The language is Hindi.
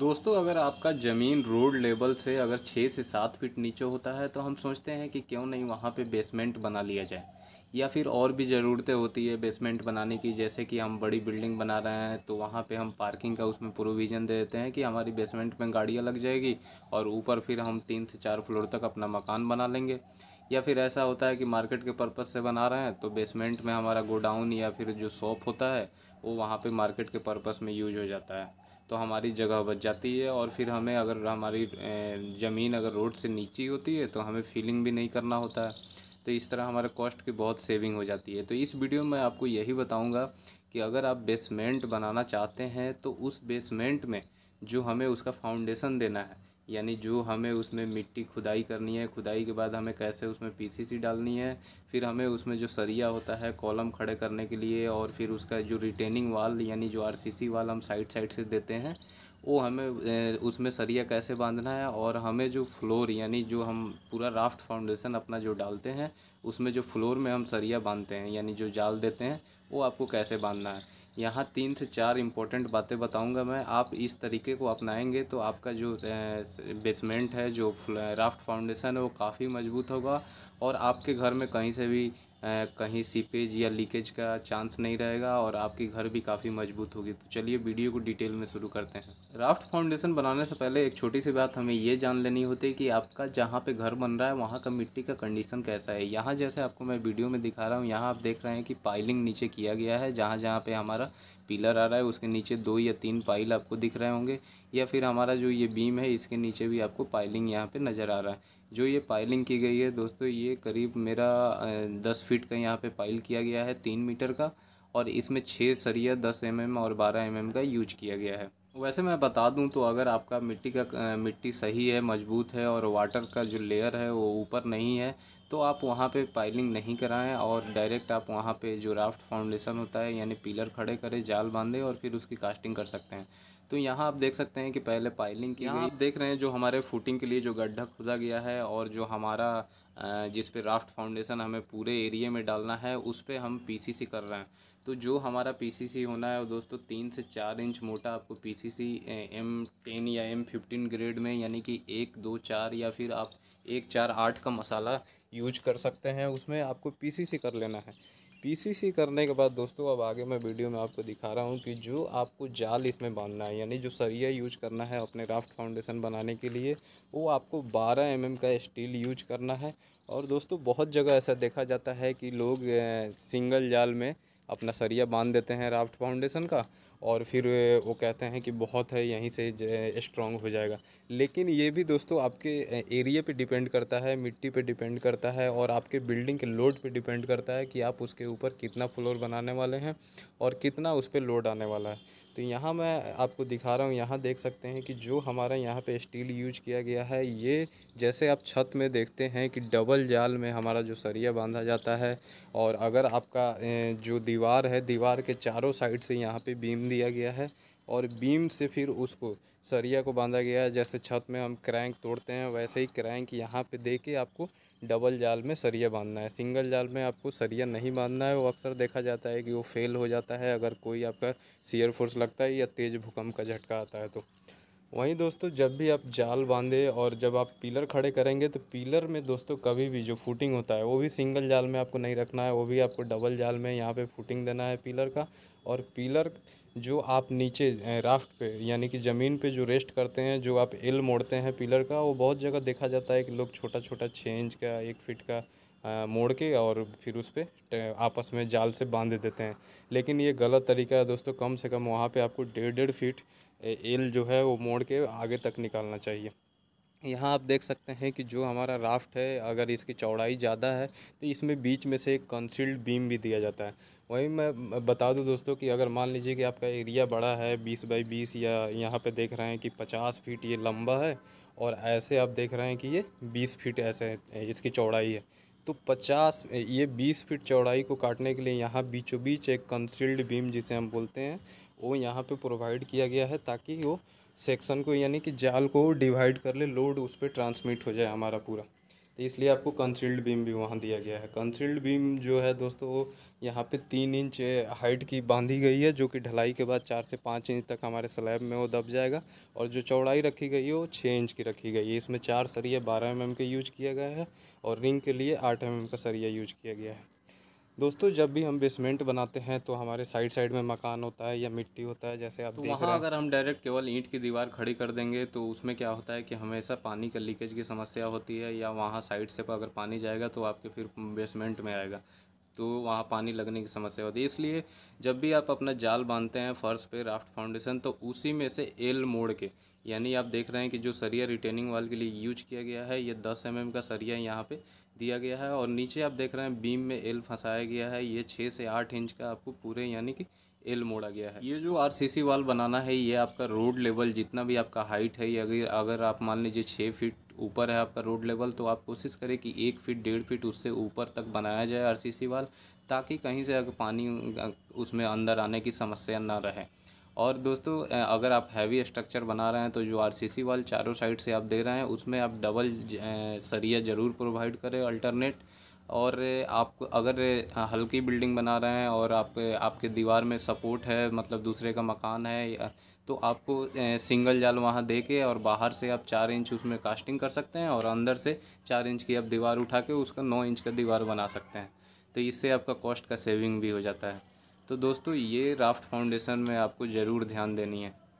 दोस्तों, अगर आपका ज़मीन रोड लेवल से अगर छः से सात फीट नीचे होता है तो हम सोचते हैं कि क्यों नहीं वहाँ पे बेसमेंट बना लिया जाए। या फिर और भी ज़रूरतें होती है बेसमेंट बनाने की, जैसे कि हम बड़ी बिल्डिंग बना रहे हैं तो वहाँ पे हम पार्किंग का उसमें प्रोविज़न दे देते हैं कि हमारी बेसमेंट में गाड़ियाँ लग जाएगी और ऊपर फिर हम तीन से चार फ्लोर तक अपना मकान बना लेंगे। या फिर ऐसा होता है कि मार्केट के पर्पज़ से बना रहे हैं तो बेसमेंट में हमारा गोडाउन या फिर जो शॉप होता है, वो वहाँ पर मार्केट के पर्पज़ में यूज़ हो जाता है। तो हमारी जगह बच जाती है और फिर हमें अगर हमारी ज़मीन अगर रोड से नीचे होती है तो हमें फीलिंग भी नहीं करना होता है। तो इस तरह हमारे कॉस्ट की बहुत सेविंग हो जाती है। तो इस वीडियो में आपको यही बताऊँगा कि अगर आप बेसमेंट बनाना चाहते हैं तो उस बेसमेंट में जो हमें उसका फाउंडेशन देना है यानी जो हमें उसमें मिट्टी खुदाई करनी है, खुदाई के बाद हमें कैसे उसमें पीसीसी डालनी है, फिर हमें उसमें जो सरिया होता है, कॉलम खड़े करने के लिए और फिर उसका जो रिटेनिंग वाल यानी जो आरसीसी वाल हम साइड साइड से देते हैं, वो हमें उसमें सरिया कैसे बांधना है और हमें जो फ्लोर यानी जो हम पूरा राफ्ट फाउंडेशन अपना जो डालते हैं, उसमें जो फ्लोर में हम सरिया बांधते हैं यानी जो जाल देते हैं, वो आपको कैसे बांधना है। यहाँ तीन से चार इम्पोर्टेंट बातें बताऊँगा मैं। आप इस तरीके को अपनाएँगे तो आपका जो बेसमेंट है, जो राफ्ट फाउंडेशन है, वो काफ़ी मज़बूत होगा। और आपके घर में कहीं से भी कहीं सीपेज या लीकेज का चांस नहीं रहेगा और आपकी घर भी काफ़ी मज़बूत होगी। तो चलिए वीडियो को डिटेल में शुरू करते हैं। राफ्ट फाउंडेशन बनाने से पहले एक छोटी सी बात हमें ये जान लेनी होती है कि आपका जहाँ पे घर बन रहा है, वहाँ का मिट्टी का कंडीशन कैसा है। यहाँ जैसे आपको मैं वीडियो में दिखा रहा हूँ, यहाँ आप देख रहे हैं कि पाइलिंग नीचे किया गया है, जहाँ जहाँ पर हमारा पिलर आ रहा है, उसके नीचे दो या तीन पाइल आपको दिख रहे होंगे, या फिर हमारा जो ये बीम है, इसके नीचे भी आपको पाइलिंग यहाँ पर नज़र आ रहा है। जो ये पाइलिंग की गई है, दोस्तों, ये करीब मेरा दस फीट का यहाँ पे पाइल किया गया है, तीन मीटर का, और इसमें छः सरिया दस एम और बारह एम का यूज़ किया गया है। वैसे मैं बता दूँ तो अगर आपका मिट्टी का मिट्टी सही है मज़बूत है और वाटर का जो लेयर है वो ऊपर नहीं है तो आप वहाँ पे पाइलिंग नहीं कराएँ और डायरेक्ट आप वहाँ पे जो राफ्ट फाउंडेशन होता है यानी पिलर खड़े करें जाल बांधे और फिर उसकी कास्टिंग कर सकते हैं। तो यहाँ आप देख सकते हैं कि पहले पाइलिंग की यहाँ आप देख रहे हैं जो हमारे फुटिंग के लिए जो गड्ढा खुदा गया है और जो हमारा जिस पे राफ्ट फाउंडेशन हमें पूरे एरिया में डालना है उस पर हम पीसीसी कर रहे हैं। तो जो हमारा पीसीसी होना है दोस्तों तीन से चार इंच मोटा आपको पीसीसी एम टेन या एम फिफ्टीन ग्रेड में, यानी कि एक, दो, चार या फिर आप एक, चार, आठ का मसाला यूज़ कर सकते हैं, उसमें आपको पीसीसी कर लेना है। पीसीसी करने के बाद दोस्तों अब आगे मैं वीडियो में आपको दिखा रहा हूँ कि जो आपको जाल इसमें बांधना है, यानी जो सरिया यूज़ करना है अपने राफ्ट फाउंडेशन बनाने के लिए, वो आपको 12 एम mm का स्टील यूज़ करना है। और दोस्तों बहुत जगह ऐसा देखा जाता है कि लोग सिंगल जाल में अपना सरिया बाँध देते हैं राफ्ट फाउंडेशन का और फिर वो कहते हैं कि बहुत है, यहीं से स्ट्रॉन्ग हो जाएगा। लेकिन ये भी दोस्तों आपके एरिया पे डिपेंड करता है, मिट्टी पे डिपेंड करता है और आपके बिल्डिंग के लोड पे डिपेंड करता है कि आप उसके ऊपर कितना फ्लोर बनाने वाले हैं और कितना उस पर लोड आने वाला है। तो यहाँ मैं आपको दिखा रहा हूँ, यहाँ देख सकते हैं कि जो हमारा यहाँ पे स्टील यूज़ किया गया है, ये जैसे आप छत में देखते हैं कि डबल जाल में हमारा जो सरिया बांधा जाता है और अगर आपका जो दीवार है, दीवार के चारों साइड से यहाँ पे बीम दिया गया है और बीम से फिर उसको, सरिया को बांधा गया है, जैसे छत में हम क्रैंक तोड़ते हैं, वैसे ही क्रैंक यहाँ पे दे के आपको डबल जाल में सरिया बांधना है। सिंगल जाल में आपको सरिया नहीं बांधना है, वो अक्सर देखा जाता है कि वो फेल हो जाता है अगर कोई आपका सीयर फोर्स लगता है या तेज़ भूकंप का झटका आता है तो। वहीं दोस्तों, जब भी आप जाल बांधे और जब आप पिलर खड़े करेंगे तो पिलर में दोस्तों कभी भी जो फुटिंग होता है, वो भी सिंगल जाल में आपको नहीं रखना है, वो भी आपको डबल जाल में यहाँ पे फुटिंग देना है पिलर का। और पिलर जो आप नीचे राफ्ट पे, यानी कि ज़मीन पे जो रेस्ट करते हैं, जो आप एल मोड़ते हैं पिलर का, वो बहुत जगह देखा जाता है कि लोग छोटा छोटा छः इंच का, एक फिट का मोड़ के और फिर उस पर आपस में जाल से बाँध देते हैं। लेकिन ये गलत तरीका है दोस्तों, कम से कम वहाँ पे आपको डेढ़ डेढ़ फीट एल जो है वो मोड़ के आगे तक निकालना चाहिए। यहाँ आप देख सकते हैं कि जो हमारा राफ्ट है, अगर इसकी चौड़ाई ज़्यादा है तो इसमें बीच में से एक कंसील्ड बीम भी दिया जाता है। वहीं मैं बता दूँ दोस्तों कि अगर मान लीजिए कि आपका एरिया बड़ा है, बीस बाई बीस, या यहाँ पे देख रहे हैं कि पचास फीट ये लंबा है, और ऐसे आप देख रहे हैं कि ये बीस फीट ऐसे इसकी चौड़ाई है। तो पचास, ये बीस फीट चौड़ाई को काटने के लिए यहाँ बीचों बीच एक कंसील्ड बीम जिसे हम बोलते हैं, वो यहाँ पे प्रोवाइड किया गया है ताकि वो सेक्शन को यानी कि जाल को डिवाइड कर ले, लोड उस पर ट्रांसमिट हो जाए हमारा पूरा। तो इसलिए आपको कंसील्ड बीम भी वहाँ दिया गया है। कंसील्ड बीम जो है दोस्तों, यहाँ पे तीन इंच हाइट की बांधी गई है, जो कि ढलाई के बाद चार से पाँच इंच तक हमारे स्लैब में वो दब जाएगा। और जो चौड़ाई रखी गई है, वो छः इंच की रखी गई है। इसमें चार सरिया बारह एम के यूज़ किया गया है और रिंग के लिए आठ एम का सरिया यूज़ किया गया है। दोस्तों जब भी हम बेसमेंट बनाते हैं तो हमारे साइड साइड में मकान होता है या मिट्टी होता है जैसे आप तो देख वहाँ रहे हैं। अगर हम डायरेक्ट केवल ईंट की दीवार खड़ी कर देंगे तो उसमें क्या होता है कि हमेशा पानी का लीकेज की समस्या होती है या वहाँ साइड से अगर पानी जाएगा तो आपके फिर बेसमेंट में आएगा। तो वहाँ पानी लगने की समस्या होती है। इसलिए जब भी आप अपना जाल बांधते हैं फर्श पे राफ्ट फाउंडेशन तो उसी में से एल मोड़ के यानी आप देख रहे हैं कि जो सरिया रिटेनिंग वाल के लिए यूज़ किया गया है ये दस एम का सरिया यहाँ पे दिया गया है और नीचे आप देख रहे हैं बीम में एल फंसाया गया है। ये छः से आठ इंच का आपको पूरे यानी कि एल मोड़ा गया है। ये जो आर सी सी वाल बनाना है, ये आपका रोड लेवल जितना भी आपका हाइट है, ये अगर अगर आप मान लीजिए छः फीट ऊपर है आपका रोड लेवल तो आप कोशिश करें कि एक फीट, डेढ़ फीट उससे ऊपर तक बनाया जाए आर सी सी वाल, ताकि कहीं से अगर पानी उसमें अंदर आने की समस्या ना रहे। और दोस्तों अगर आप हैवी स्ट्रक्चर बना रहे हैं तो जो आरसीसी वाल चारों साइड से आप दे रहे हैं, उसमें आप डबल सरिया ज़रूर प्रोवाइड करें अल्टरनेट और आप अगर हल्की बिल्डिंग बना रहे हैं और आप, आपके दीवार में सपोर्ट है मतलब दूसरे का मकान है तो आपको सिंगल जाल वहाँ दे के और बाहर से आप चार इंच उसमें कास्टिंग कर सकते हैं और अंदर से चार इंच की आप दीवार उठा के उसका नौ इंच का दीवार बना सकते हैं। तो इससे आपका कॉस्ट का सेविंग भी हो जाता है। तो दोस्तों ये राफ्ट फाउंडेशन में आपको ज़रूर ध्यान देनी है।